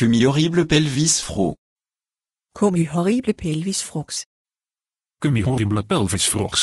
Que mi horrible pelvis fro. Kom u horrible pelvis frogs. Que mi horrible pelvis frogs.